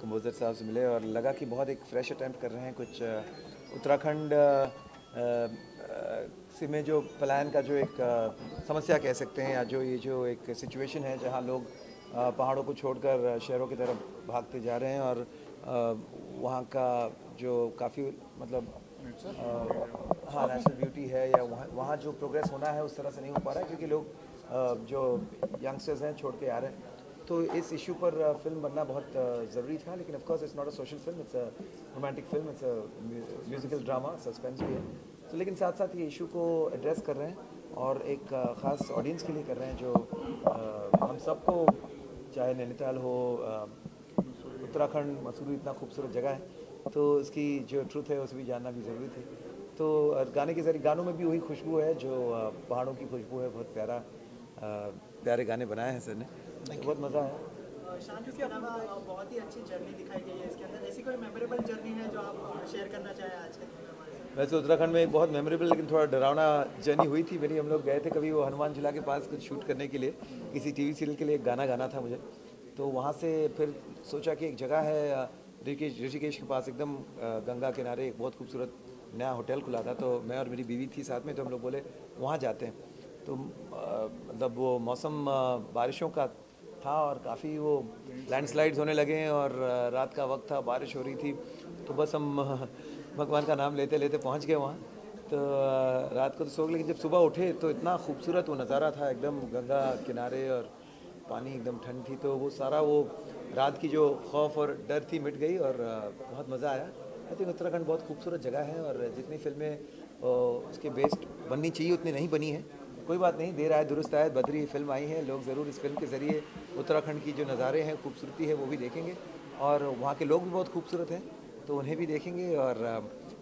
Composer साहब से मिले और लगा कि बहुत एक फ्रेश अटैम्प्ट कर रहे हैं कुछ उत्तराखंड से में जो प्लान का जो एक समस्या कह सकते हैं या जो ये जो एक सिचुएशन है जहाँ लोग पहाड़ों को छोड़कर शहरों की तरफ़ भागते जा रहे हैं और वहाँ का जो काफ़ी मतलब हाँ नेचुरल ब्यूटी है या वहाँ वहाँ जो प्रोग्रेस होना है उस तरह से नहीं हो पा रहा है क्योंकि लोग जो यंगस्टर्स हैं छोड़ के आ रहे हैं। तो इस इशू पर फ़िल्म बनना बहुत ज़रूरी था, लेकिन of course it's not a social film it's a romantic film it's a musical drama suspense भी है। तो लेकिन साथ साथ ये इशू को एड्रेस कर रहे हैं और एक ख़ास ऑडियंस के लिए कर रहे हैं जो हम सबको, चाहे नैनीताल हो उत्तराखंड, मसूरी, इतना खूबसूरत जगह है तो इसकी जो ट्रुथ है, उसे भी जानना भी ज़रूरी थी। तो गाने के ज़रिए, गानों में भी वही खुशबू है जो पहाड़ों की खुशबू है, बहुत प्यारा प्यारे गाने बनाए हैं सर ने। बहुत मज़ा आया। बहुत ही अच्छी जर्नी दिखाई गई है इसके अंदर। ऐसी कोई मेमोरेबल जर्नी है जो आप शेयर करना चाहें आज के वैसे उत्तराखंड में एक बहुत मेमोरेबल लेकिन थोड़ा डरावना जर्नी हुई थी। मेरी हम लोग गए थे कभी वो हनुमान जिला के पास कुछ शूट करने के लिए किसी टीवी सीरियल के लिए एक गाना गाना था मुझे। तो वहाँ से फिर सोचा कि एक जगह है ऋषिकेश ऋषिकेश के पास एकदम गंगा किनारे एक बहुत खूबसूरत नया होटल खुला था। तो मैं और मेरी बीवी थी साथ में तो हम लोग बोले वहाँ जाते हैं। तो मतलब वो मौसम बारिशों का था और काफ़ी वो लैंडस्लाइड्स होने लगे और रात का वक्त था, बारिश हो रही थी। तो बस हम भगवान का नाम लेते लेते पहुँच गए वहाँ। तो रात को तो सो लेकिन जब सुबह उठे तो इतना खूबसूरत वो नज़ारा था, एकदम गंगा किनारे और पानी एकदम ठंड थी तो वो सारा वो रात की जो खौफ और डर थी मिट गई और बहुत मज़ा आया। आई थिंक उत्तराखंड बहुत खूबसूरत जगह है और जितनी फ़िल्में उसके बेस्ड बननी चाहिए, उतनी नहीं बनी है। कोई बात नहीं देर आए दुरुस्त आए बदरी फ़िल्म आई है लोग ज़रूर इस फ़िल्म के ज़रिए उत्तराखंड की जो नज़ारे हैं खूबसूरती है वो भी देखेंगे। और वहाँ के लोग भी बहुत खूबसूरत हैं तो उन्हें भी देखेंगे और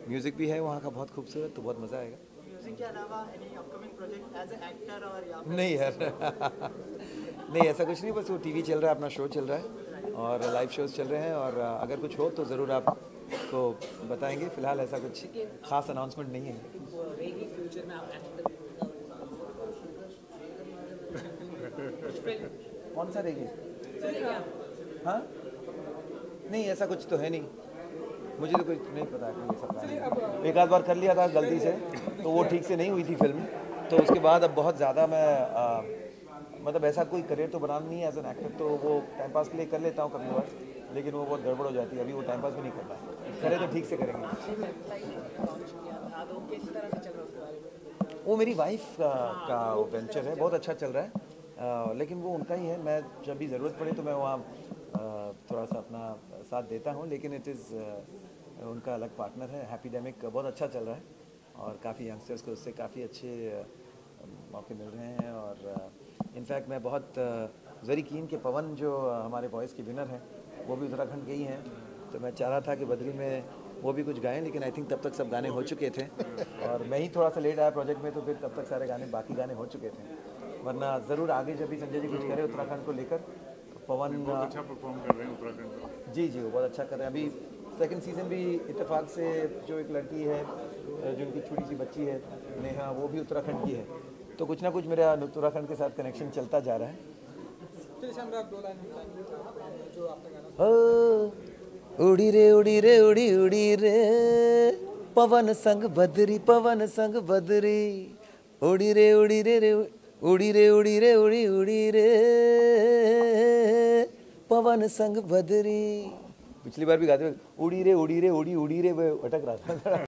म्यूज़िक भी है वहाँ का बहुत खूबसूरत तो बहुत मज़ा आएगा। नहीं यार। नहीं ऐसा कुछ नहीं बस वो टीवी चल रहा है अपना शो चल रहा है और लाइव शोज़ चल रहे हैं और अगर कुछ हो तो ज़रूर आप आपको बताएँगे। फ़िलहाल ऐसा कुछ खास अनाउंसमेंट नहीं है। कौन सा रहेगी हाँ? नहीं ऐसा कुछ तो है नहीं। मुझे तो कुछ नहीं पता कि सब एक आध बार कर लिया था गलती से तो वो ठीक से नहीं हुई थी फ़िल्म। तो उसके बाद अब बहुत ज़्यादा मैं आ, मतलब ऐसा कोई करियर तो बनाना नहीं है एज एन एक्टर तो वो टाइम पास के लिए कर लेता हूँ कभी बार लेकिन वो बहुत गड़बड़ हो जाती है। अभी वो टाइम पास भी नहीं करना करे तो ठीक से करेंगे। वो मेरी वाइफ का, का वेंचर है बहुत अच्छा चल रहा है। लेकिन वो उनका ही है। मैं जब भी ज़रूरत पड़े तो मैं वहाँ थोड़ा सा अपना साथ देता हूँ, लेकिन इट इज़ उनका अलग पार्टनर है। हैप्पी डेमिक बहुत अच्छा चल रहा है और काफ़ी यंगस्टर्स को उससे काफ़ी अच्छे मौके मिल रहे हैं और इनफैक्ट मैं बहुत वेरी कीन के पवन जो हमारे वॉइस के विनर हैं, वो भी उत्तराखंड के ही हैं। तो मैं चाह रहा था कि बद्री में वो भी कुछ गाएँ, लेकिन आई थिंक तब तक सब गाने हो चुके थे। और मैं ही थोड़ा सा लेट आया प्रोजेक्ट में तो फिर तब तक सारे गाने, बाकी गाने हो चुके थे। वरना ज़रूर आगे जब भी संजय जी कुछ करें उत्तराखंड को लेकर पवन बहुत अच्छा परफॉर्म कर रहे हैं उत्तराखंड जी जी वो बहुत अच्छा कर रहे हैं। अभी सेकंड सीज़न भी इत्तेफाक से जो एक लड़की है जो उनकी छोटी सी बच्ची है नेहा वो भी उत्तराखंड की है। तो कुछ ना कुछ मेरा उत्तराखंड के साथ कनेक्शन चलता जा रहा है। उड़ी रे उड़ी रे उड़ी उड़ी रे पवन संग बदरी पवन संग बदरी उड़ी रे उड़ी रे रे उड़ी रे उड़ी रे उड़ी उड़ी रे पवन संग बदरी। पिछली बार भी गाते हुए उड़ी रे उड़ी रे उड़ी उड़ी रे अटक रहा था।